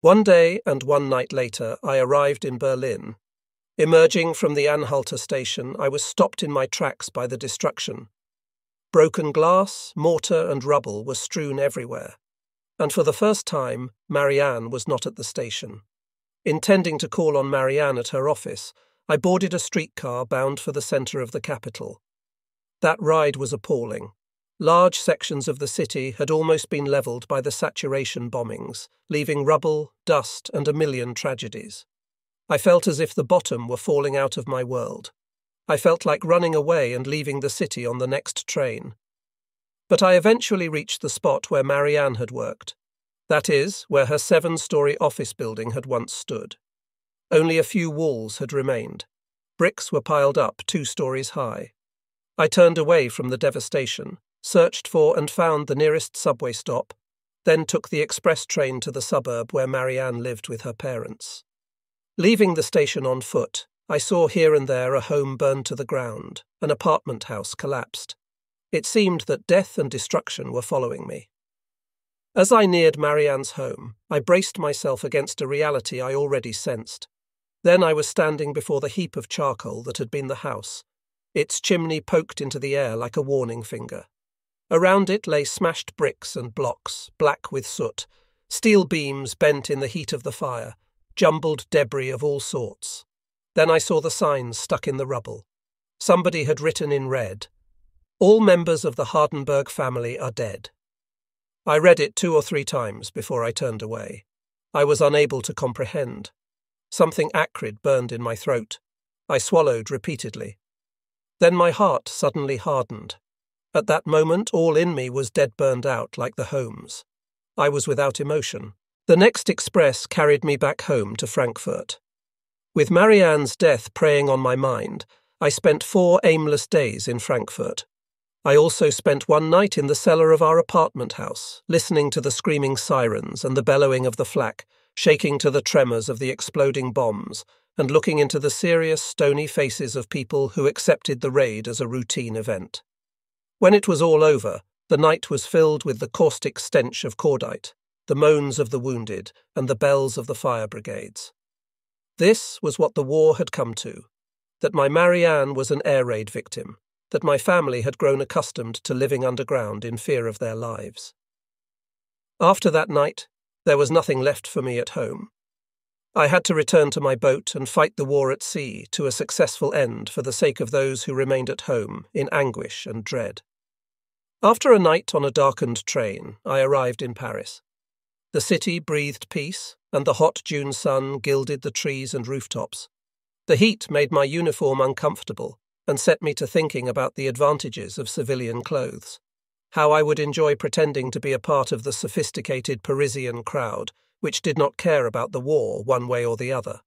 One day and one night later, I arrived in Berlin. Emerging from the Anhalter station, I was stopped in my tracks by the destruction. Broken glass, mortar, and rubble were strewn everywhere. And for the first time, Marianne was not at the station. Intending to call on Marianne at her office, I boarded a streetcar bound for the centre of the capital. That ride was appalling. Large sections of the city had almost been levelled by the saturation bombings, leaving rubble, dust, and a million tragedies. I felt as if the bottom were falling out of my world. I felt like running away and leaving the city on the next train. But I eventually reached the spot where Marianne had worked. That is, where her seven story office building had once stood. Only a few walls had remained. Bricks were piled up two stories high. I turned away from the devastation searched for and found the nearest subway stop, then took the express train to the suburb where Marianne lived with her parents. Leaving the station on foot, I saw here and there a home burned to the ground, an apartment house collapsed. It seemed that death and destruction were following me. As I neared Marianne's home, I braced myself against a reality I already sensed. Then I was standing before the heap of charcoal that had been the house, its chimney poked into the air like a warning finger. Around it lay smashed bricks and blocks, black with soot, steel beams bent in the heat of the fire, jumbled debris of all sorts. Then I saw the signs stuck in the rubble. Somebody had written in red, All members of the Hardenberg family are dead. I read it two or three times before I turned away. I was unable to comprehend. Something acrid burned in my throat. I swallowed repeatedly. Then my heart suddenly hardened. At that moment, all in me was dead burned out like the homes. I was without emotion. The next express carried me back home to Frankfurt. With Marianne's death preying on my mind, I spent four aimless days in Frankfurt. I also spent one night in the cellar of our apartment house, listening to the screaming sirens and the bellowing of the flak, shaking to the tremors of the exploding bombs, and looking into the serious, stony faces of people who accepted the raid as a routine event. When it was all over, the night was filled with the caustic stench of cordite, the moans of the wounded, and the bells of the fire brigades. This was what the war had come to that my Marianne was an air raid victim, that my family had grown accustomed to living underground in fear of their lives. After that night, there was nothing left for me at home. I had to return to my boat and fight the war at sea to a successful end for the sake of those who remained at home in anguish and dread. After a night on a darkened train, I arrived in Paris. The city breathed peace, and the hot June sun gilded the trees and rooftops. The heat made my uniform uncomfortable and set me to thinking about the advantages of civilian clothes, how I would enjoy pretending to be a part of the sophisticated Parisian crowd, which did not care about the war one way or the other.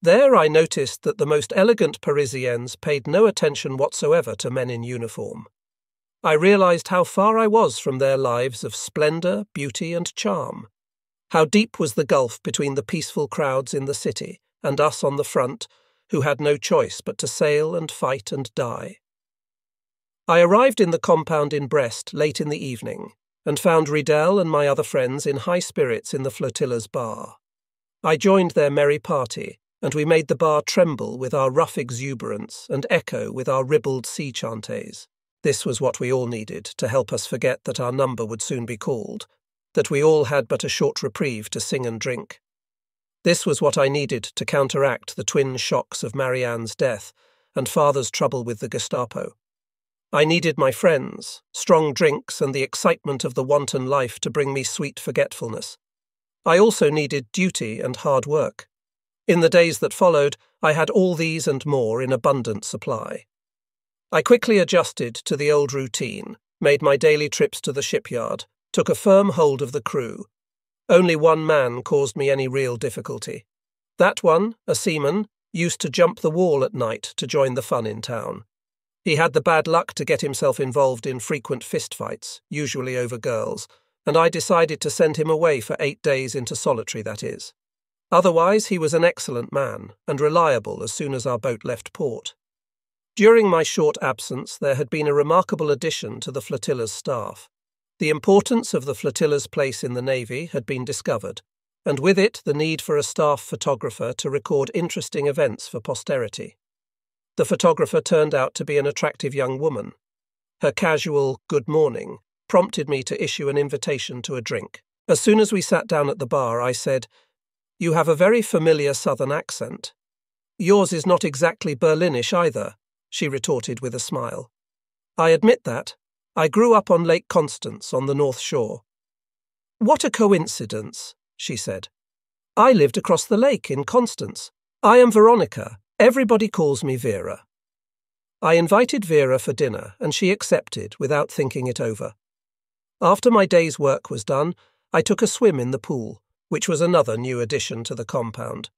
There I noticed that the most elegant Parisians paid no attention whatsoever to men in uniform. I realized how far I was from their lives of splendour, beauty, and charm. How deep was the gulf between the peaceful crowds in the city and us on the front, who had no choice but to sail and fight and die. I arrived in the compound in Brest late in the evening and found Riedel and my other friends in high spirits in the flotilla's bar. I joined their merry party, and we made the bar tremble with our rough exuberance and echo with our ribald sea chantes. This was what we all needed to help us forget that our number would soon be called, that we all had but a short reprieve to sing and drink. This was what I needed to counteract the twin shocks of Marianne's death and father's trouble with the Gestapo. I needed my friends, strong drinks, and the excitement of the wanton life to bring me sweet forgetfulness. I also needed duty and hard work. In the days that followed, I had all these and more in abundant supply. I quickly adjusted to the old routine, made my daily trips to the shipyard, took a firm hold of the crew. Only one man caused me any real difficulty. That one, a seaman, used to jump the wall at night to join the fun in town. He had the bad luck to get himself involved in frequent fistfights, usually over girls, and I decided to send him away for eight days into solitary, that is. Otherwise, he was an excellent man, and reliable as soon as our boat left port. During my short absence, there had been a remarkable addition to the flotilla's staff. The importance of the flotilla's place in the Navy had been discovered. and with it the need for a staff photographer to record interesting events for posterity. The photographer turned out to be an attractive young woman. Her casual good morning prompted me to issue an invitation to a drink. As soon as we sat down at the bar, I said, You have a very familiar southern accent. Yours is not exactly Berlinish either, she retorted with a smile. I admit that. I grew up on Lake Constance on the North Shore. What a coincidence, she said. I lived across the lake in Constance. I am Veronica. Everybody calls me Vera. I invited Vera for dinner, and she accepted without thinking it over. After my day's work was done, I took a swim in the pool, which was another new addition to the compound.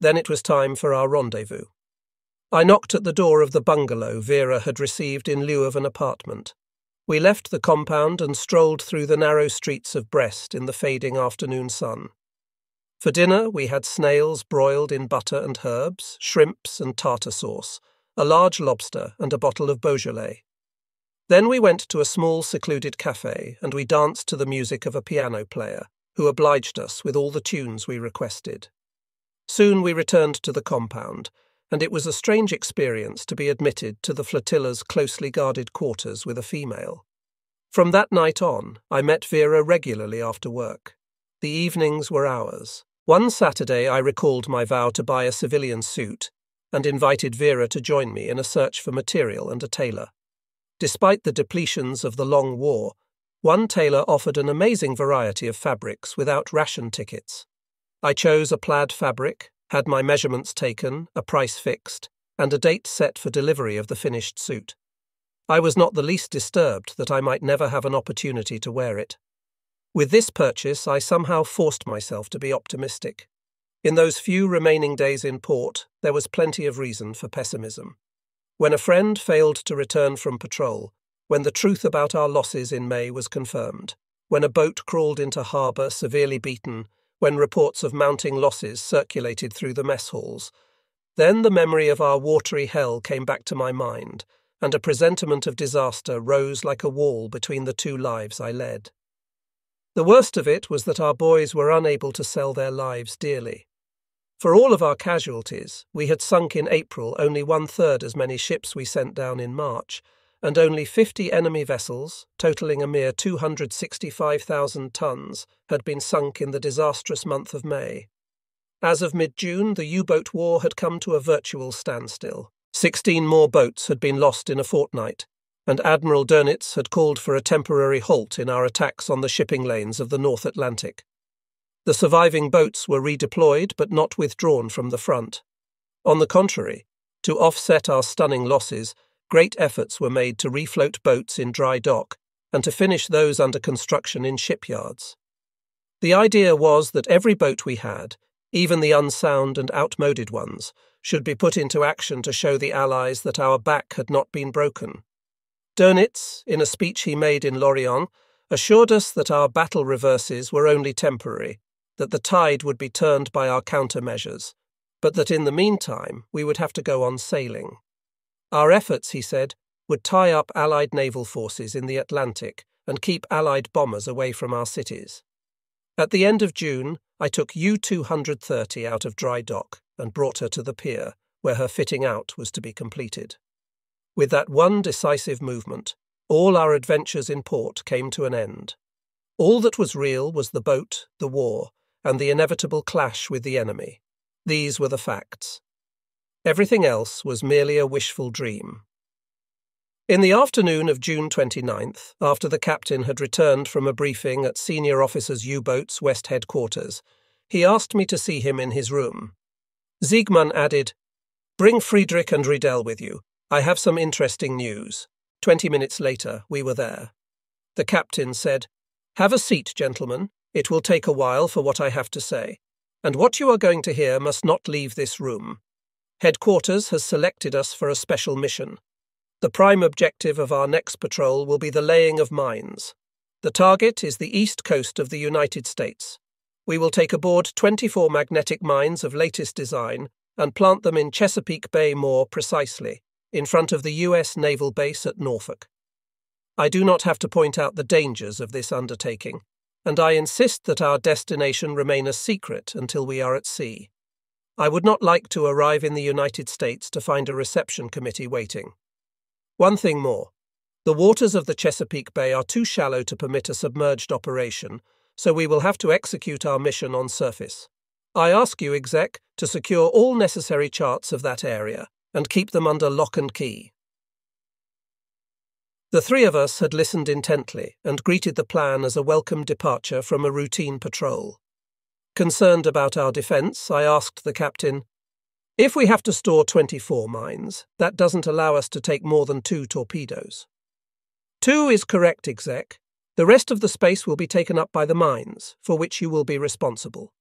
Then it was time for our rendezvous. I knocked at the door of the bungalow Vera had received in lieu of an apartment. We left the compound and strolled through the narrow streets of Brest in the fading afternoon sun. For dinner, we had snails broiled in butter and herbs, shrimps and tartar sauce, a large lobster, and a bottle of Beaujolais. Then we went to a small secluded cafe and we danced to the music of a piano player, who obliged us with all the tunes we requested. Soon we returned to the compound, and it was a strange experience to be admitted to the flotilla's closely guarded quarters with a female. From that night on, I met Vera regularly after work. The evenings were ours. One Saturday, I recalled my vow to buy a civilian suit and invited Vera to join me in a search for material and a tailor. Despite the depletions of the long war, one tailor offered an amazing variety of fabrics without ration tickets. I chose a plaid fabric, had my measurements taken, a price fixed, and a date set for delivery of the finished suit. I was not the least disturbed that I might never have an opportunity to wear it. With this purchase, I somehow forced myself to be optimistic. In those few remaining days in port, there was plenty of reason for pessimism. When a friend failed to return from patrol, when the truth about our losses in May was confirmed, when a boat crawled into harbour severely beaten, when reports of mounting losses circulated through the mess halls. Then the memory of our watery hell came back to my mind, and a presentiment of disaster rose like a wall between the two lives I led. The worst of it was that our boys were unable to sell their lives dearly. For all of our casualties, we had sunk in April only one third as many ships we sent down in March, and only 50 enemy vessels, totaling a mere 265,000 tons, had been sunk in the disastrous month of May. As of mid June, the U boat war had come to a virtual standstill. Sixteen more boats had been lost in a fortnight, and Admiral Dönitz had called for a temporary halt in our attacks on the shipping lanes of the North Atlantic. The surviving boats were redeployed but not withdrawn from the front. On the contrary, to offset our stunning losses, great efforts were made to refloat boats in dry dock and to finish those under construction in shipyards. The idea was that every boat we had, even the unsound and outmoded ones, should be put into action to show the Allies that our back had not been broken. Dönitz, in a speech he made in Lorient, assured us that our battle reverses were only temporary, that the tide would be turned by our countermeasures, but that in the meantime we would have to go on sailing. Our efforts, he said, would tie up Allied naval forces in the Atlantic and keep Allied bombers away from our cities. At the end of June, I took U 230 out of dry dock and brought her to the pier, where her fitting out was to be completed. With that one decisive movement, all our adventures in port came to an end. All that was real was the boat, the war, and the inevitable clash with the enemy. These were the facts. Everything else was merely a wishful dream. In the afternoon of June 29th, after the captain had returned from a briefing at Senior Officers U Boats West Headquarters, he asked me to see him in his room. Siegmann added, Bring Friedrich and Riedel with you. I have some interesting news. Twenty minutes later, we were there. The captain said, Have a seat, gentlemen. It will take a while for what I have to say. And what you are going to hear must not leave this room. Headquarters has selected us for a special mission. The prime objective of our next patrol will be the laying of mines. The target is the east coast of the United States. We will take aboard 24 magnetic mines of latest design and plant them in Chesapeake Bay more precisely, in front of the U.S. Naval Base at Norfolk. I do not have to point out the dangers of this undertaking. and I insist that our destination remain a secret until we are at sea. I would not like to arrive in the United States to find a reception committee waiting. One thing more. The waters of the Chesapeake Bay are too shallow to permit a submerged operation, so we will have to execute our mission on surface. I ask you, exec, to secure all necessary charts of that area and keep them under lock and key. The three of us had listened intently and greeted the plan as a welcome departure from a routine patrol. Concerned about our defence, I asked the captain, If we have to store 24 mines, that doesn't allow us to take more than two torpedoes. Two is correct, exec. The rest of the space will be taken up by the mines, for which you will be responsible.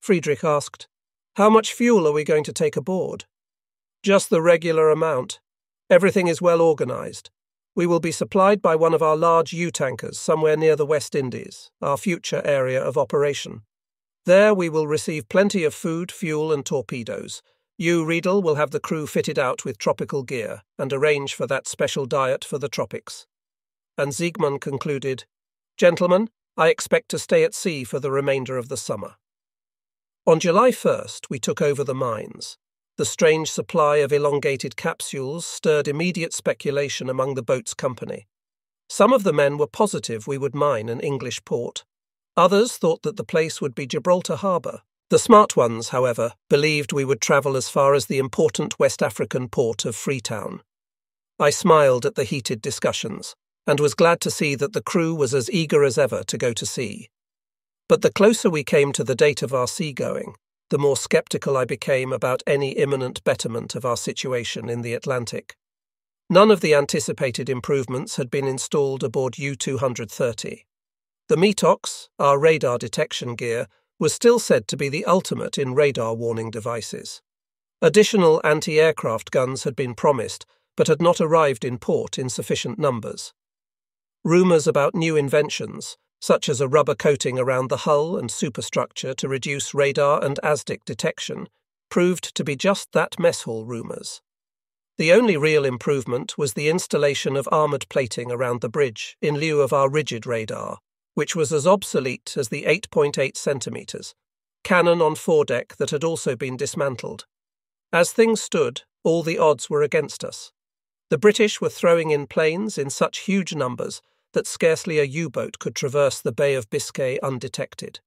Friedrich asked, How much fuel are we going to take aboard? Just the regular amount. Everything is well organised. We will be supplied by one of our large U tankers somewhere near the West Indies, our future area of operation. There we will receive plenty of food, fuel, and torpedoes. You, Riedel, will have the crew fitted out with tropical gear and arrange for that special diet for the tropics. And Siegmann concluded, Gentlemen, I expect to stay at sea for the remainder of the summer. On July 1st, we took over the mines. The strange supply of elongated capsules stirred immediate speculation among the boat's company. Some of the men were positive we would mine an English port. Others thought that the place would be Gibraltar Harbour. The smart ones, however, believed we would travel as far as the important West African port of Freetown. I smiled at the heated discussions, and was glad to see that the crew was as eager as ever to go to sea. But the closer we came to the date of our seagoing, the more sceptical I became about any imminent betterment of our situation in the Atlantic. None of the anticipated improvements had been installed aboard U 230. The METOX, our radar detection gear, was still said to be the ultimate in radar warning devices. Additional anti aircraft guns had been promised, but had not arrived in port in sufficient numbers. Rumours about new inventions, such as a rubber coating around the hull and superstructure to reduce radar and ASDIC detection, proved to be just that mess hall rumours. The only real improvement was the installation of armoured plating around the bridge in lieu of our rigid radar, which was as obsolete as the 8.8 centimetres, cannon on foredeck that had also been dismantled. As things stood, all the odds were against us. The British were throwing in planes in such huge numbers that scarcely a U boat could traverse the Bay of Biscay undetected.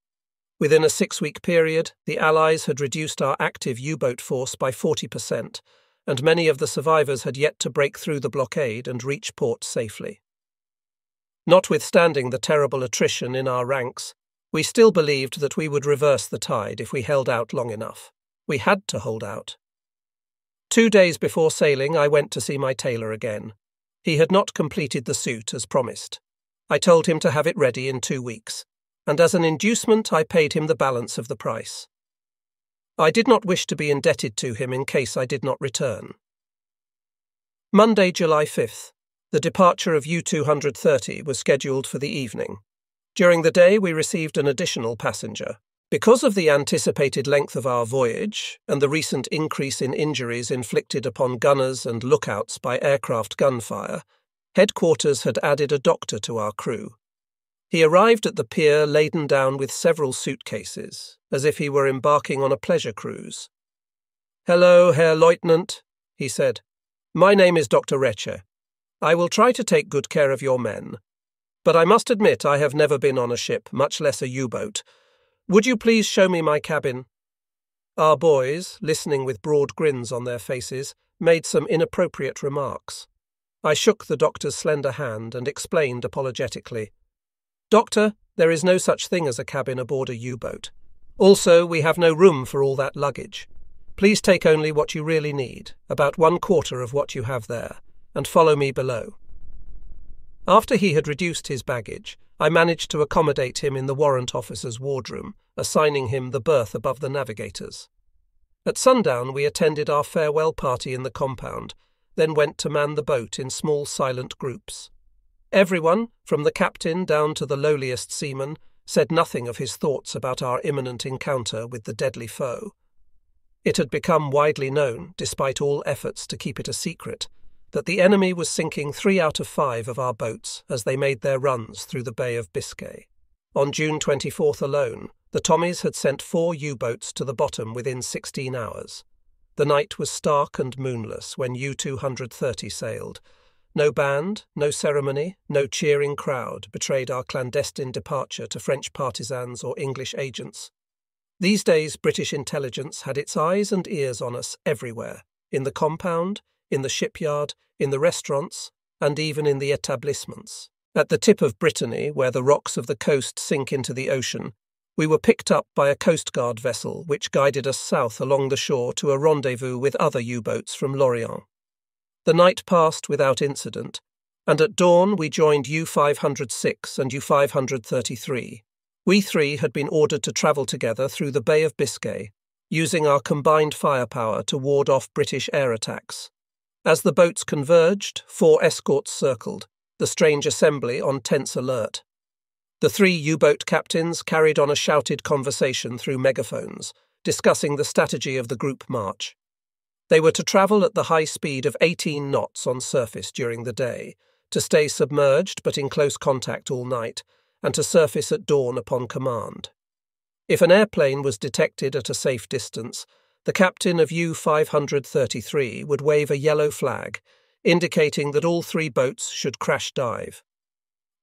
Within a six week period, the Allies had reduced our active U boat force by 40%, and many of the survivors had yet to break through the blockade and reach port safely. Notwithstanding the terrible attrition in our ranks, we still believed that we would reverse the tide if we held out long enough. We had to hold out. Two days before sailing, I went to see my tailor again. He had not completed the suit as promised. I told him to have it ready in two weeks, and as an inducement I paid him the balance of the price. I did not wish to be indebted to him in case I did not return. Monday, July 5th. The departure of U 230 was scheduled for the evening. During the day, we received an additional passenger, because of the anticipated length of our voyage and the recent increase in injuries inflicted upon gunners and lookouts by aircraft gunfire, headquarters had added a doctor to our crew. He arrived at the pier laden down with several suitcases, as if he were embarking on a pleasure cruise. Hello, Herr Leutnant, he said. My name is Dr. Reche. I will try to take good care of your men. But I must admit I have never been on a ship, much less a U boat, would you please show me my cabin? Our boys, listening with broad grins on their faces, made some inappropriate remarks. I shook the doctor's slender hand and explained apologetically Doctor, there is no such thing as a cabin aboard a U boat. Also, we have no room for all that luggage. Please take only what you really need, about one quarter of what you have there, and follow me below. After he had reduced his baggage, I managed to accommodate him in the warrant officer's wardroom, assigning him the berth above the navigators. At sundown, we attended our farewell party in the compound, then went to man the boat in small silent groups. Everyone, from the captain down to the lowliest seaman, said nothing of his thoughts about our imminent encounter with the deadly foe. It had become widely known, despite all efforts to keep it a secret, that the enemy was sinking three out of five of our boats as they made their runs through the Bay of Biscay. On June 24th alone, the Tommies had sent four U boats to the bottom within 16 hours. The night was stark and moonless when U 230 sailed. No band, no ceremony, no cheering crowd betrayed our clandestine departure to French partisans or English agents. These days, British intelligence had its eyes and ears on us everywhere in the compound, in the shipyard, in the restaurants, and even in the etablissements. At the tip of Brittany, where the rocks of the coast sink into the ocean, we were picked up by a Coast Guard vessel which guided us south along the shore to a rendezvous with other U boats from Lorient. The night passed without incident, and at dawn we joined U 506 and U 533. We three had been ordered to travel together through the Bay of Biscay, using our combined firepower to ward off British air attacks. As the boats converged, four escorts circled, the strange assembly on tense alert. The three U boat captains carried on a shouted conversation through megaphones, discussing the strategy of the group march. They were to travel at the high speed of 18 knots on surface during the day, to stay submerged but in close contact all night, and to surface at dawn upon command. If an airplane was detected at a safe distance, the captain of U 533 would wave a yellow flag, indicating that all three boats should crash dive.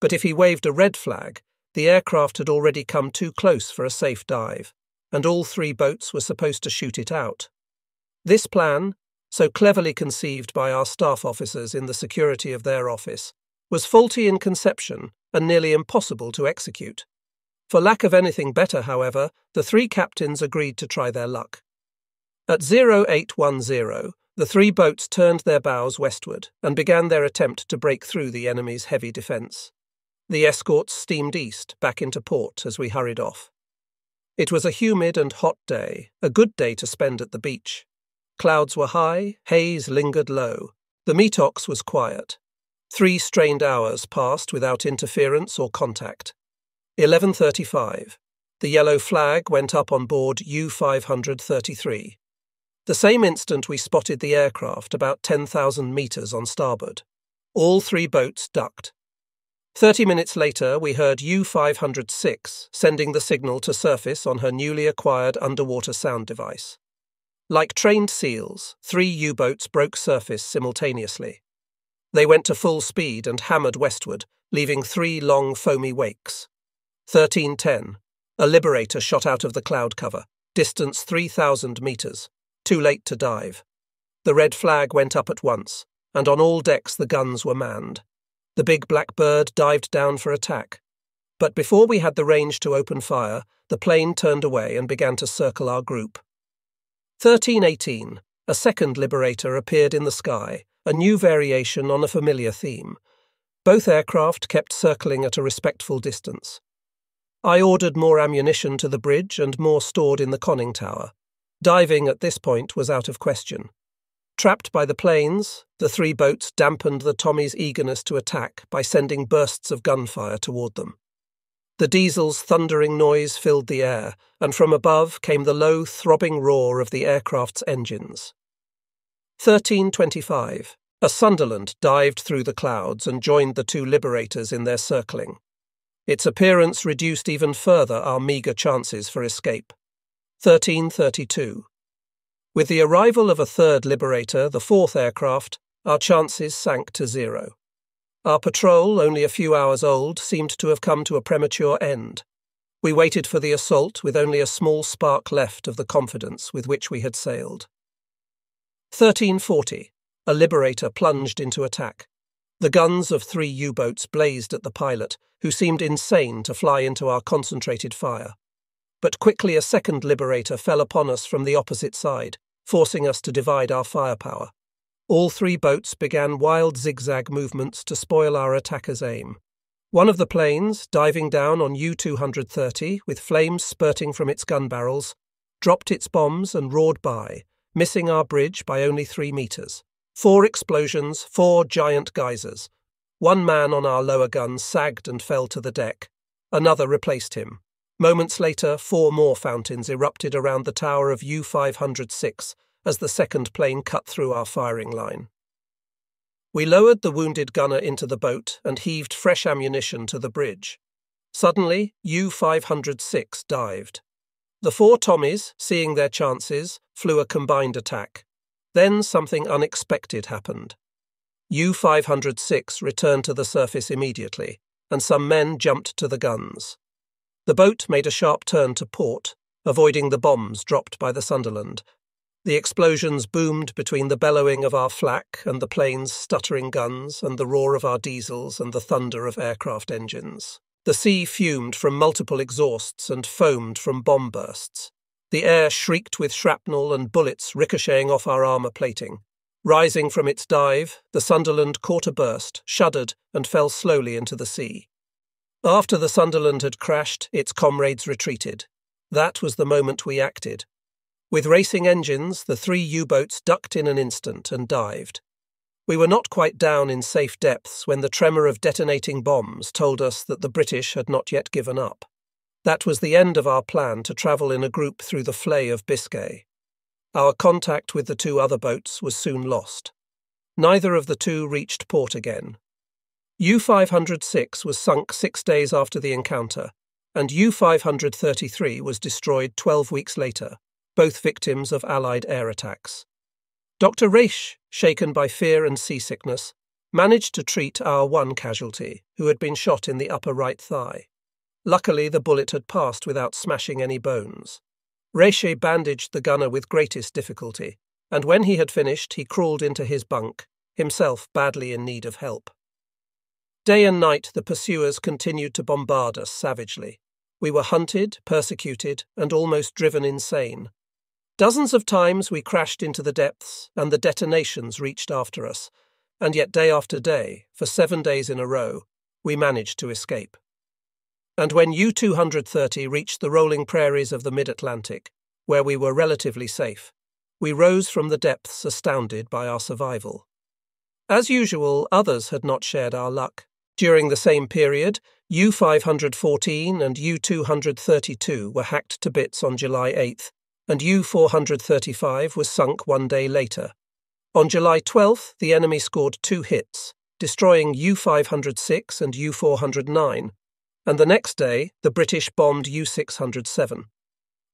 But if he waved a red flag, the aircraft had already come too close for a safe dive, and all three boats were supposed to shoot it out. This plan, so cleverly conceived by our staff officers in the security of their office, was faulty in conception and nearly impossible to execute. For lack of anything better, however, the three captains agreed to try their luck. At 0810, the three boats turned their bows westward and began their attempt to break through the enemy's heavy defence. The escorts steamed east, back into port, as we hurried off. It was a humid and hot day, a good day to spend at the beach. Clouds were high, haze lingered low. The Metox was quiet. Three strained hours passed without interference or contact. 11.35. The yellow flag went up on board U-533. The same instant we spotted the aircraft about 10,000 metres on starboard. All three boats ducked. Thirty minutes later, we heard U 506 sending the signal to surface on her newly acquired underwater sound device. Like trained seals, three U boats broke surface simultaneously. They went to full speed and hammered westward, leaving three long foamy wakes. 1310. A Liberator shot out of the cloud cover, distance 3,000 metres, too late to dive. The red flag went up at once, and on all decks the guns were manned. The big black bird dived down for attack. But before we had the range to open fire, the plane turned away and began to circle our group. 1318, a second Liberator appeared in the sky, a new variation on a familiar theme. Both aircraft kept circling at a respectful distance. I ordered more ammunition to the bridge and more stored in the conning tower. Diving at this point was out of question. Trapped by the planes, the three boats dampened the Tommy's eagerness to attack by sending bursts of gunfire toward them. The diesel's thundering noise filled the air, and from above came the low, throbbing roar of the aircraft's engines. 1325. A Sunderland dived through the clouds and joined the two liberators in their circling. Its appearance reduced even further our meagre chances for escape. 1332. With the arrival of a third Liberator, the fourth aircraft, our chances sank to zero. Our patrol, only a few hours old, seemed to have come to a premature end. We waited for the assault with only a small spark left of the confidence with which we had sailed. 1340. A Liberator plunged into attack. The guns of three U boats blazed at the pilot, who seemed insane to fly into our concentrated fire. But quickly a second Liberator fell upon us from the opposite side, forcing us to divide our firepower. All three boats began wild zigzag movements to spoil our attacker's aim. One of the planes, diving down on U 230 with flames spurting from its gun barrels, dropped its bombs and roared by, missing our bridge by only three metres. Four explosions, four giant geysers. One man on our lower gun sagged and fell to the deck. Another replaced him. Moments later, four more fountains erupted around the tower of U 506 as the second plane cut through our firing line. We lowered the wounded gunner into the boat and heaved fresh ammunition to the bridge. Suddenly, U 506 dived. The four Tommies, seeing their chances, flew a combined attack. Then something unexpected happened. U 506 returned to the surface immediately, and some men jumped to the guns. The boat made a sharp turn to port, avoiding the bombs dropped by the Sunderland. The explosions boomed between the bellowing of our flak and the plane's stuttering guns and the roar of our diesels and the thunder of aircraft engines. The sea fumed from multiple exhausts and foamed from bomb bursts. The air shrieked with shrapnel and bullets ricocheting off our armour plating. Rising from its dive, the Sunderland caught a burst, shuddered, and fell slowly into the sea. After the Sunderland had crashed, its comrades retreated. That was the moment we acted. With racing engines, the three U boats ducked in an instant and dived. We were not quite down in safe depths when the tremor of detonating bombs told us that the British had not yet given up. That was the end of our plan to travel in a group through the Bay of Biscay. Our contact with the two other boats was soon lost. Neither of the two reached port again. U 506 was sunk six days after the encounter, and U 533 was destroyed 12 weeks later, both victims of Allied air attacks. Dr. Reche, shaken by fear and seasickness, managed to treat our one casualty, who had been shot in the upper right thigh. Luckily, the bullet had passed without smashing any bones. Reche bandaged the gunner with greatest difficulty, and when he had finished, he crawled into his bunk, himself badly in need of help. Day and night, the pursuers continued to bombard us savagely. We were hunted, persecuted, and almost driven insane. Dozens of times we crashed into the depths, and the detonations reached after us, and yet day after day, for seven days in a row, we managed to escape and when U 230 reached the rolling prairies of the mid Atlantic, where we were relatively safe, we rose from the depths astounded by our survival. As usual, others had not shared our luck. During the same period, U 514 and U 232 were hacked to bits on July 8th, and U 435 was sunk one day later. On July 12th, the enemy scored two hits, destroying U 506 and U 409, and the next day the British bombed U 607.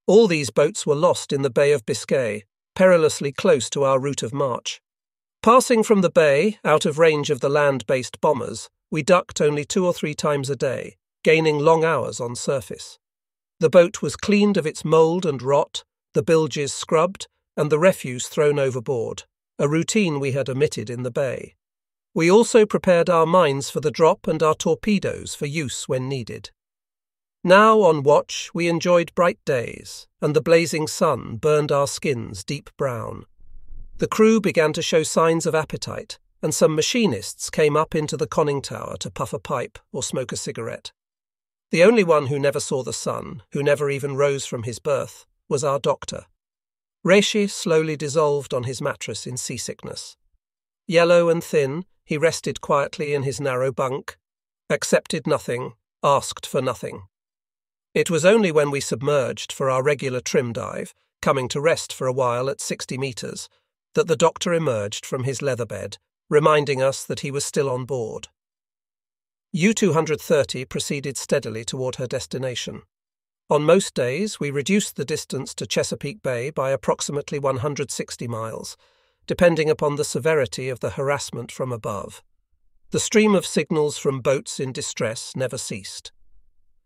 All these boats were lost in the Bay of Biscay, perilously close to our route of march. Passing from the bay, out of range of the land based bombers, we ducked only two or three times a day, gaining long hours on surface. The boat was cleaned of its mould and rot, the bilges scrubbed, and the refuse thrown overboard, a routine we had omitted in the bay. We also prepared our mines for the drop and our torpedoes for use when needed. Now on watch, we enjoyed bright days, and the blazing sun burned our skins deep brown. The crew began to show signs of appetite, and some machinists came up into the conning tower to puff a pipe or smoke a cigarette. The only one who never saw the sun, who never even rose from his berth, was our doctor. Reche slowly dissolved on his mattress in seasickness. Yellow and thin, he rested quietly in his narrow bunk, accepted nothing, asked for nothing. It was only when we submerged for our regular trim dive, coming to rest for a while at 60 metres, that the doctor emerged from his leather bed, reminding us that he was still on board. U 230 proceeded steadily toward her destination. On most days, we reduced the distance to Chesapeake Bay by approximately 160 miles, depending upon the severity of the harassment from above. The stream of signals from boats in distress never ceased.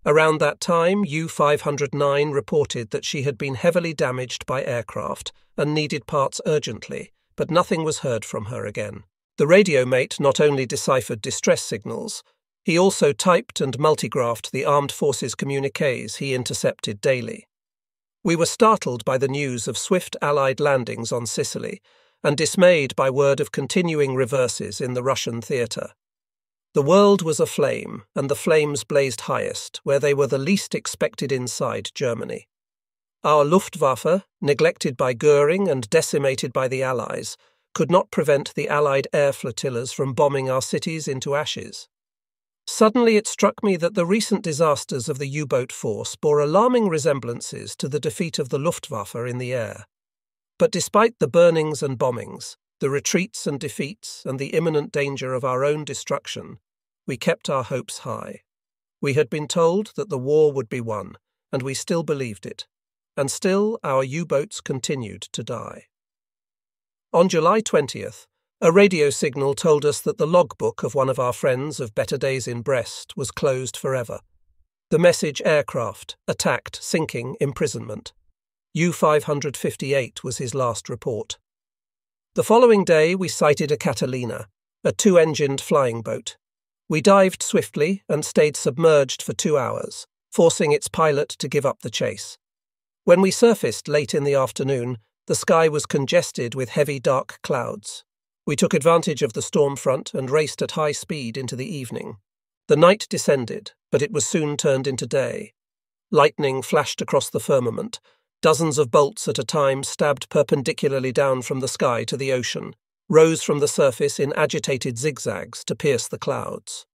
Around that time, U 509 reported that she had been heavily damaged by aircraft and needed parts urgently, but nothing was heard from her again. The radio mate not only deciphered distress signals, he also typed and multigraphed the armed forces communiques he intercepted daily. We were startled by the news of swift Allied landings on Sicily and dismayed by word of continuing reverses in the Russian theatre. The world was aflame, and the flames blazed highest, where they were the least expected inside Germany. Our Luftwaffe, neglected by Goering and decimated by the Allies, could not prevent the Allied air flotillas from bombing our cities into ashes. Suddenly it struck me that the recent disasters of the U boat force bore alarming resemblances to the defeat of the Luftwaffe in the air. But despite the burnings and bombings, the retreats and defeats, and the imminent danger of our own destruction, we kept our hopes high. We had been told that the war would be won, and we still believed it. And still our U boats continued to die. On July 20th, a radio signal told us that the logbook of one of our friends of better days in Brest was closed forever. The message aircraft, attacked, sinking, imprisonment. U 558 was his last report. The following day, we sighted a Catalina, a two engined flying boat. We dived swiftly and stayed submerged for two hours, forcing its pilot to give up the chase. When we surfaced late in the afternoon, the sky was congested with heavy dark clouds. We took advantage of the storm front and raced at high speed into the evening. The night descended, but it was soon turned into day. Lightning flashed across the firmament. Dozens of bolts at a time stabbed perpendicularly down from the sky to the ocean, rose from the surface in agitated zigzags to pierce the clouds.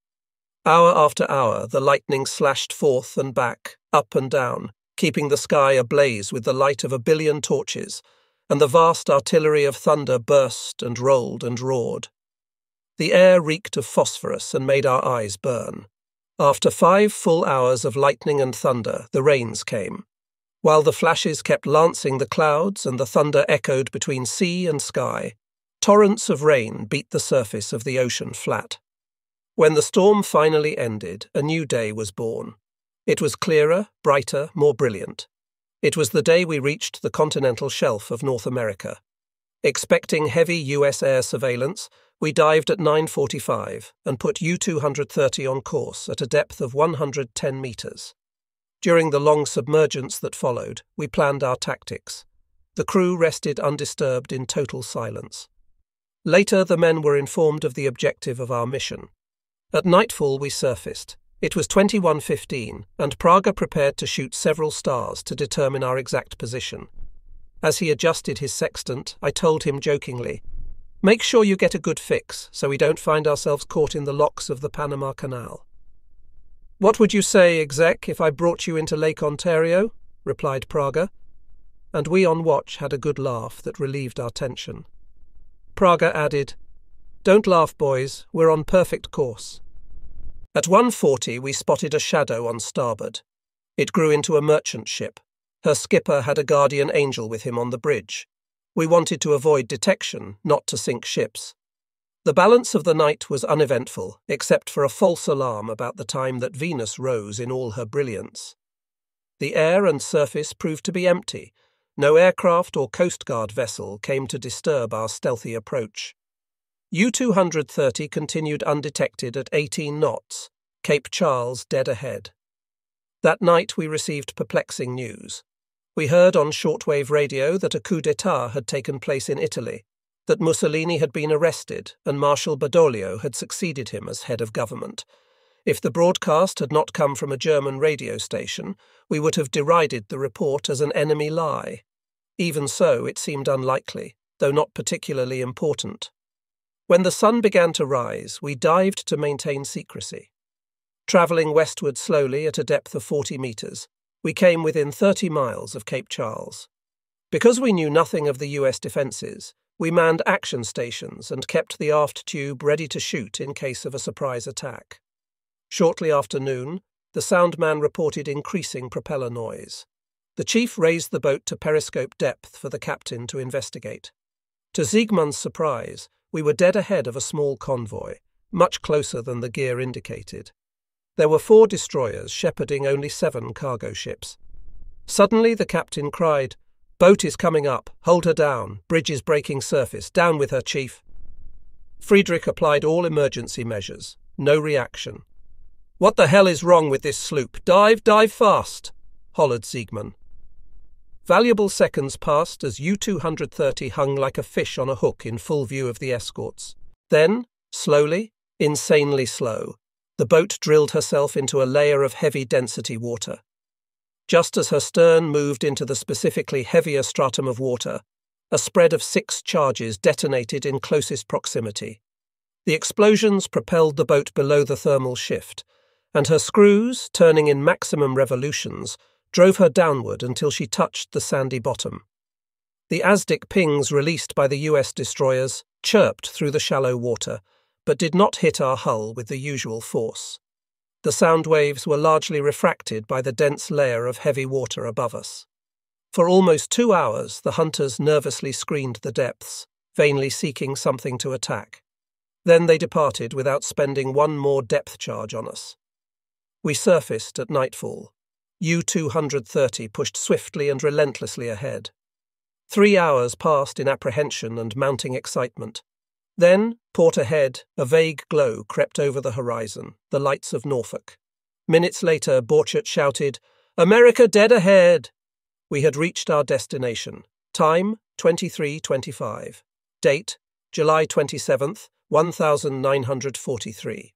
Hour after hour, the lightning slashed forth and back, up and down, keeping the sky ablaze with the light of a billion torches, and the vast artillery of thunder burst and rolled and roared. The air reeked of phosphorus and made our eyes burn. After five full hours of lightning and thunder, the rains came. While the flashes kept lancing the clouds and the thunder echoed between sea and sky, Torrents of rain beat the surface of the ocean flat. When the storm finally ended, a new day was born. It was clearer, brighter, more brilliant. It was the day we reached the continental shelf of North America. Expecting heavy US air surveillance, we dived at 9:45 and put U-230 on course at a depth of 110 meters. During the long submergence that followed, we planned our tactics. The crew rested undisturbed in total silence. Later, the men were informed of the objective of our mission. At nightfall, we surfaced. It was 21.15, and Praga prepared to shoot several stars to determine our exact position. As he adjusted his sextant, I told him jokingly, Make sure you get a good fix so we don't find ourselves caught in the locks of the Panama Canal. What would you say, exec, if I brought you into Lake Ontario? replied Praga. And we on watch had a good laugh that relieved our tension. Praga added, Don't laugh, boys, we're on perfect course. At 1.40 we spotted a shadow on starboard. It grew into a merchant ship. Her skipper had a guardian angel with him on the bridge. We wanted to avoid detection, not to sink ships. The balance of the night was uneventful, except for a false alarm about the time that Venus rose in all her brilliance. The air and surface proved to be empty, no aircraft or Coast Guard vessel came to disturb our stealthy approach. U 230 continued undetected at 18 knots, Cape Charles dead ahead. That night we received perplexing news. We heard on shortwave radio that a coup d'etat had taken place in Italy, that Mussolini had been arrested and Marshal Badoglio had succeeded him as head of government. If the broadcast had not come from a German radio station, we would have derided the report as an enemy lie. Even so, it seemed unlikely, though not particularly important. When the sun began to rise, we dived to maintain secrecy. Travelling westward slowly at a depth of 40 metres, we came within 30 miles of Cape Charles. Because we knew nothing of the US defences, we manned action stations and kept the aft tube ready to shoot in case of a surprise attack. Shortly after noon, the soundman reported increasing propeller noise. The chief raised the boat to periscope depth for the captain to investigate. To Siegmann's surprise, we were dead ahead of a small convoy, much closer than the gear indicated. There were four destroyers shepherding only seven cargo ships. Suddenly the captain cried, Boat is coming up. Hold her down. Bridge is breaking surface. Down with her, chief. Friedrich applied all emergency measures. No reaction. What the hell is wrong with this sloop? Dive, dive fast, hollered Siegmann. Valuable seconds passed as U 230 hung like a fish on a hook in full view of the escorts. Then, slowly, insanely slow, the boat drilled herself into a layer of heavy density water. Just as her stern moved into the specifically heavier stratum of water, a spread of six charges detonated in closest proximity. The explosions propelled the boat below the thermal shift, and her screws, turning in maximum revolutions, drove her downward until she touched the sandy bottom. The ASDIC pings released by the US destroyers chirped through the shallow water, but did not hit our hull with the usual force. The sound waves were largely refracted by the dense layer of heavy water above us. For almost two hours, the hunters nervously screened the depths, vainly seeking something to attack. Then they departed without spending one more depth charge on us. We surfaced at nightfall. U 230 pushed swiftly and relentlessly ahead. Three hours passed in apprehension and mounting excitement. Then, port ahead, a vague glow crept over the horizon, the lights of Norfolk. Minutes later, Borchert shouted, America dead ahead! We had reached our destination. Time, 23.25. Date, July 27th, 1943.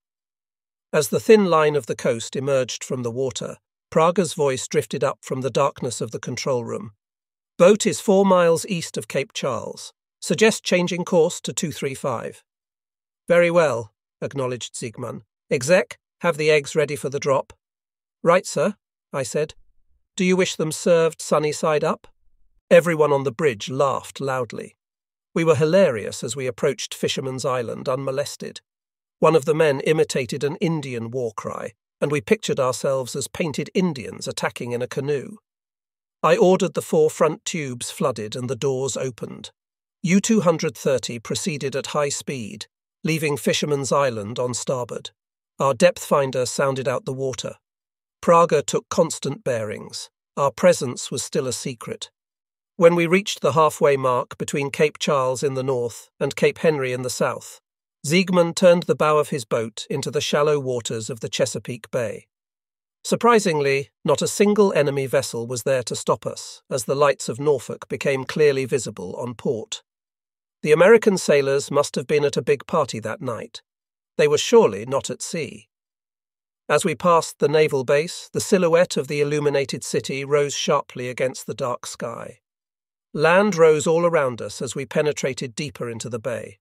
As the thin line of the coast emerged from the water, Praga's voice drifted up from the darkness of the control room. Boat is four miles east of Cape Charles. Suggest changing course to 235. Very well, acknowledged Siegmann. Exec, have the eggs ready for the drop. Right, sir, I said. Do you wish them served sunny side up? Everyone on the bridge laughed loudly. We were hilarious as we approached Fisherman's Island unmolested. One of the men imitated an Indian war cry, and we pictured ourselves as painted Indians attacking in a canoe. I ordered the four front tubes flooded and the doors opened. U 230 proceeded at high speed, leaving Fisherman's Island on starboard. Our depth finder sounded out the water. Praga took constant bearings. Our presence was still a secret. When we reached the halfway mark between Cape Charles in the north and Cape Henry in the south, Siegmann turned the bow of his boat into the shallow waters of the Chesapeake Bay. Surprisingly, not a single enemy vessel was there to stop us, as the lights of Norfolk became clearly visible on port. The American sailors must have been at a big party that night. They were surely not at sea. As we passed the naval base, the silhouette of the illuminated city rose sharply against the dark sky. Land rose all around us as we penetrated deeper into the bay.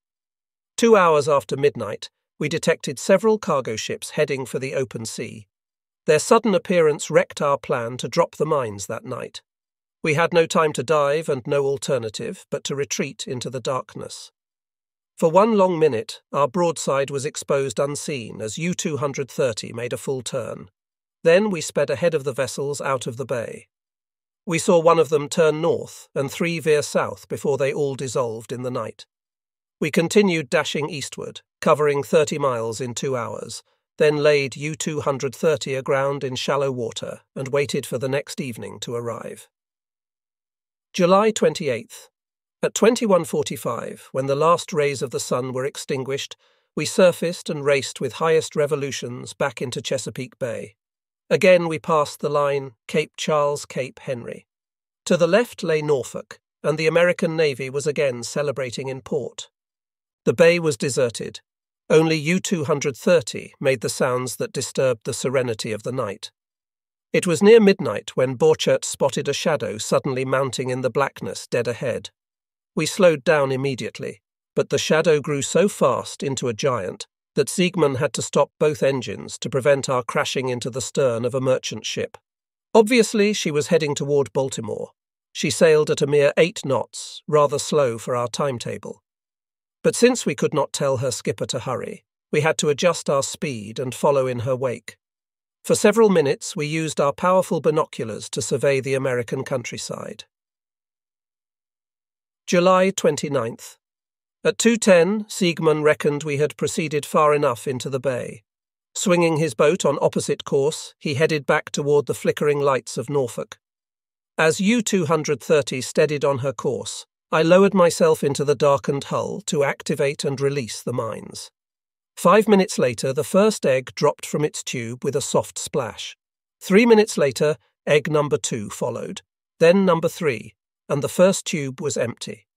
Two hours after midnight, we detected several cargo ships heading for the open sea. Their sudden appearance wrecked our plan to drop the mines that night. We had no time to dive and no alternative but to retreat into the darkness. For one long minute, our broadside was exposed unseen as U 230 made a full turn. Then we sped ahead of the vessels out of the bay. We saw one of them turn north and three veer south before they all dissolved in the night. We continued dashing eastward, covering 30 miles in two hours, then laid U 230 aground in shallow water and waited for the next evening to arrive. July 28th. At 21.45, when the last rays of the sun were extinguished, we surfaced and raced with highest revolutions back into Chesapeake Bay. Again we passed the line Cape Charles, Cape Henry. To the left lay Norfolk, and the American Navy was again celebrating in port. The bay was deserted. Only U 230 made the sounds that disturbed the serenity of the night. It was near midnight when Borchert spotted a shadow suddenly mounting in the blackness dead ahead. We slowed down immediately, but the shadow grew so fast into a giant that Siegmann had to stop both engines to prevent our crashing into the stern of a merchant ship. Obviously, she was heading toward Baltimore. She sailed at a mere eight knots, rather slow for our timetable. But since we could not tell her skipper to hurry, we had to adjust our speed and follow in her wake. For several minutes, we used our powerful binoculars to survey the American countryside. July 29th. At 2.10, Siegmann reckoned we had proceeded far enough into the bay. Swinging his boat on opposite course, he headed back toward the flickering lights of Norfolk. As U 230 steadied on her course, I lowered myself into the darkened hull to activate and release the mines. Five minutes later, the first egg dropped from its tube with a soft splash. Three minutes later, egg number two followed, then number three, and the first tube was empty.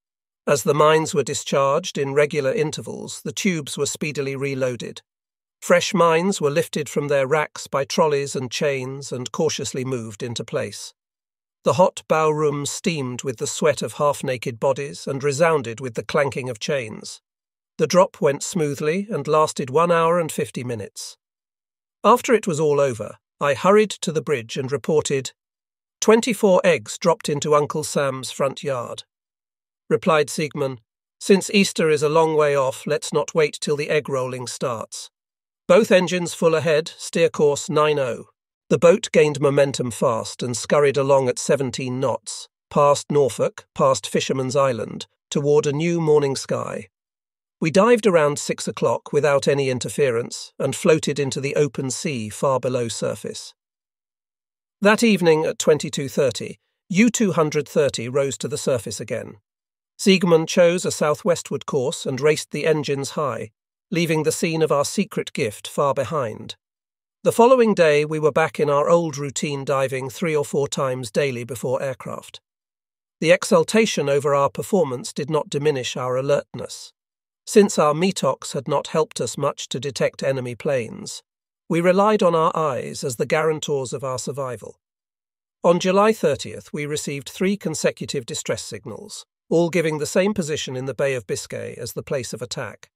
As the mines were discharged in regular intervals, the tubes were speedily reloaded. Fresh mines were lifted from their racks by trolleys and chains and cautiously moved into place. The hot bow room steamed with the sweat of half naked bodies and resounded with the clanking of chains. The drop went smoothly and lasted one hour and fifty minutes. After it was all over, I hurried to the bridge and reported, Twenty four eggs dropped into Uncle Sam's front yard. Replied Siegmann, Since Easter is a long way off, let's not wait till the egg rolling starts. Both engines full ahead, steer course 90. The boat gained momentum fast and scurried along at 17 knots, past Norfolk, past Fisherman's Island, toward a new morning sky. We dived around six o'clock without any interference and floated into the open sea far below surface. That evening at 22.30, U-230 rose to the surface again. Siegmann chose a southwestward course and raced the engines high, leaving the scene of our secret gift far behind. The following day, we were back in our old routine diving three or four times daily before aircraft. The exultation over our performance did not diminish our alertness. Since our METOX had not helped us much to detect enemy planes, we relied on our eyes as the guarantors of our survival. On July 30th, we received three consecutive distress signals, all giving the same position in the Bay of Biscay as the place of attack.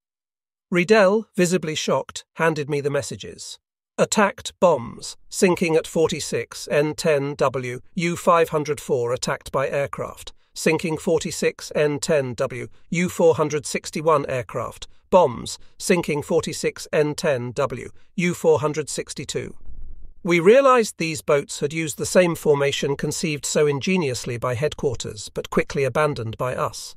Riedel, visibly shocked, handed me the messages. Attacked bombs, sinking at 46 N10W, U 504 attacked by aircraft, sinking 46 N10W, U 461 aircraft, bombs, sinking 46 N10W, U 462. We realized these boats had used the same formation conceived so ingeniously by headquarters, but quickly abandoned by us.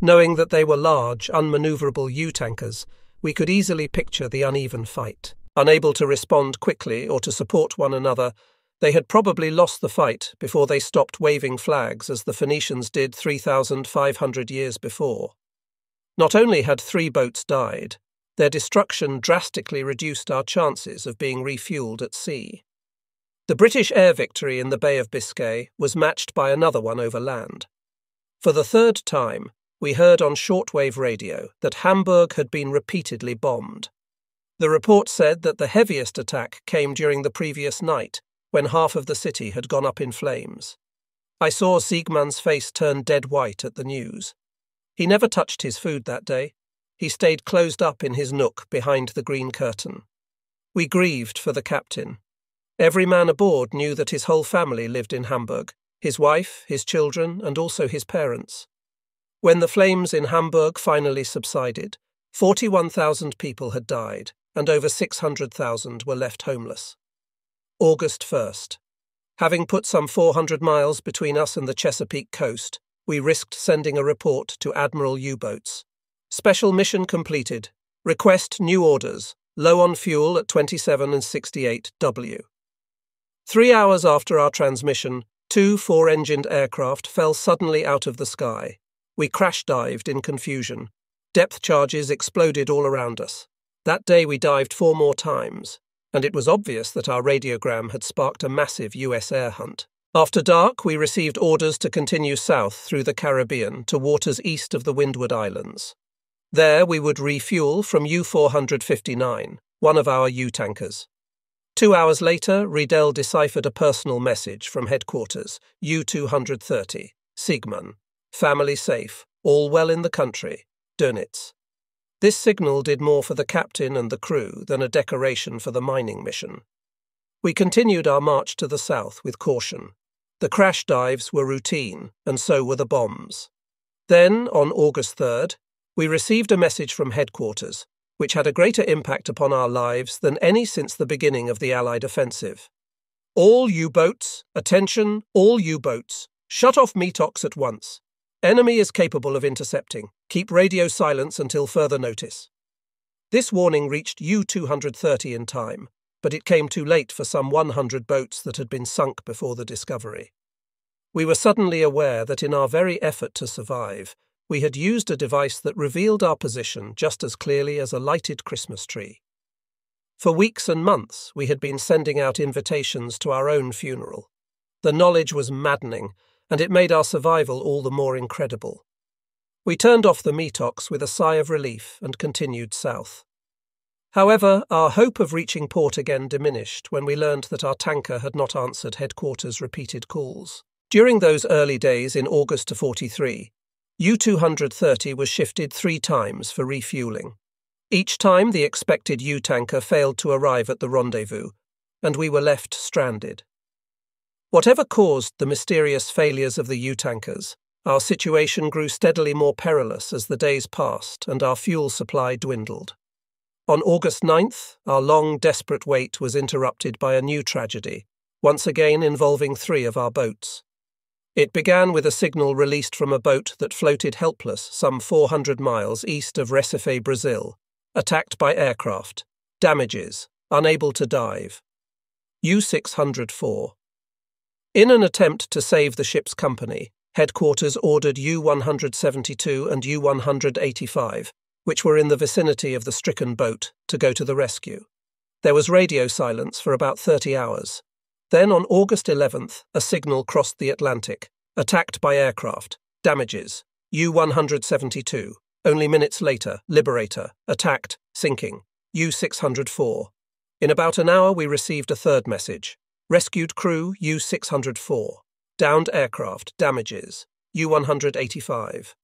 Knowing that they were large, unmaneuverable U tankers, we could easily picture the uneven fight. Unable to respond quickly or to support one another, they had probably lost the fight before they stopped waving flags as the Phoenicians did 3,500 years before. Not only had three boats died, their destruction drastically reduced our chances of being refueled at sea. The British air victory in the Bay of Biscay was matched by another one over land. For the third time, we heard on shortwave radio that Hamburg had been repeatedly bombed. The report said that the heaviest attack came during the previous night, when half of the city had gone up in flames. I saw Siegmann's face turn dead white at the news. He never touched his food that day. He stayed closed up in his nook behind the green curtain. We grieved for the captain. Every man aboard knew that his whole family lived in Hamburg his wife, his children, and also his parents. When the flames in Hamburg finally subsided, 41,000 people had died, and over 600,000 were left homeless. August 1st. Having put some 400 miles between us and the Chesapeake coast, we risked sending a report to Admiral U boats. Special mission completed. Request new orders. Low on fuel at 27 and 68 W. Three hours after our transmission, two four engined aircraft fell suddenly out of the sky. We crash dived in confusion. Depth charges exploded all around us. That day we dived four more times, and it was obvious that our radiogram had sparked a massive US air hunt. After dark, we received orders to continue south through the Caribbean to waters east of the Windward Islands. There we would refuel from U 459, one of our U tankers. Two hours later, Riedel deciphered a personal message from headquarters, U 230, Siegmann. Family safe, all well in the country, Dönitz. This signal did more for the captain and the crew than a decoration for the mining mission. We continued our march to the south with caution. The crash dives were routine, and so were the bombs. Then, on August 3rd, we received a message from headquarters, which had a greater impact upon our lives than any since the beginning of the Allied offensive. All U boats, attention, all U boats, shut off METOX at once. Enemy is capable of intercepting. Keep radio silence until further notice. This warning reached U 230 in time, but it came too late for some 100 boats that had been sunk before the discovery. We were suddenly aware that in our very effort to survive, we had used a device that revealed our position just as clearly as a lighted Christmas tree. For weeks and months, we had been sending out invitations to our own funeral. The knowledge was maddening and it made our survival all the more incredible. We turned off the METOX with a sigh of relief and continued south. However, our hope of reaching port again diminished when we learned that our tanker had not answered headquarters' repeated calls. During those early days in August to 43, U 230 was shifted three times for refueling. Each time the expected U tanker failed to arrive at the rendezvous, and we were left stranded. Whatever caused the mysterious failures of the U tankers, our situation grew steadily more perilous as the days passed and our fuel supply dwindled. On August 9th, our long, desperate wait was interrupted by a new tragedy, once again involving three of our boats. It began with a signal released from a boat that floated helpless some 400 miles east of Recife, Brazil, attacked by aircraft, damages, unable to dive. U 604. In an attempt to save the ship's company, headquarters ordered U 172 and U 185, which were in the vicinity of the stricken boat, to go to the rescue. There was radio silence for about 30 hours, then on August 11th, a signal crossed the Atlantic, attacked by aircraft, damages, U 172. Only minutes later, Liberator, attacked, sinking, U 604. In about an hour, we received a third message rescued crew U 604, downed aircraft, damages, U 185.